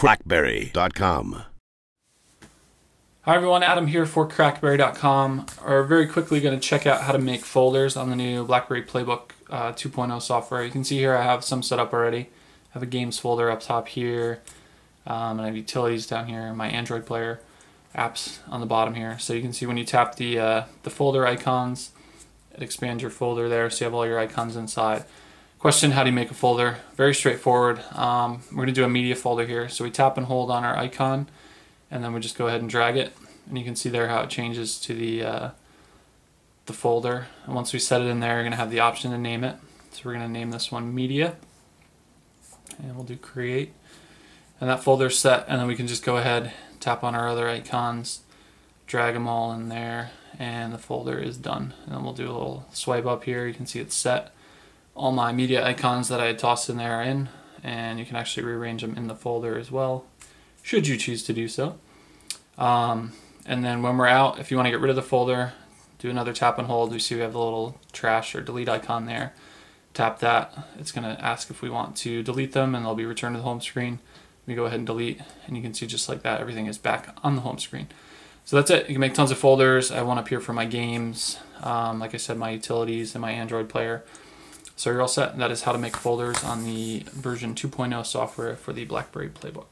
crackberry.com. Hi everyone, Adam here for crackberry.com. We're very quickly going to check out how to make folders on the new BlackBerry Playbook uh, 2.0 software. You can see here I have some set up already. I have a games folder up top here, um, and I have utilities down here, my Android player, apps on the bottom here. So you can see when you tap the, uh, the folder icons, it expands your folder there so you have all your icons inside. Question, how do you make a folder? Very straightforward. Um, we're going to do a media folder here. So we tap and hold on our icon and then we just go ahead and drag it. And you can see there how it changes to the uh, the folder. And once we set it in there you're going to have the option to name it. So we're going to name this one media. And we'll do create. And that folder's set and then we can just go ahead tap on our other icons drag them all in there and the folder is done. And then we'll do a little swipe up here. You can see it's set all my media icons that I had tossed in there are in and you can actually rearrange them in the folder as well should you choose to do so. Um, and then when we're out, if you want to get rid of the folder, do another tap and hold. We see we have the little trash or delete icon there. Tap that. It's going to ask if we want to delete them and they'll be returned to the home screen. We go ahead and delete and you can see just like that, everything is back on the home screen. So that's it. You can make tons of folders. I have one up here for my games. Um, like I said, my utilities and my Android player. So you're all set. That is how to make folders on the version 2.0 software for the BlackBerry Playbook.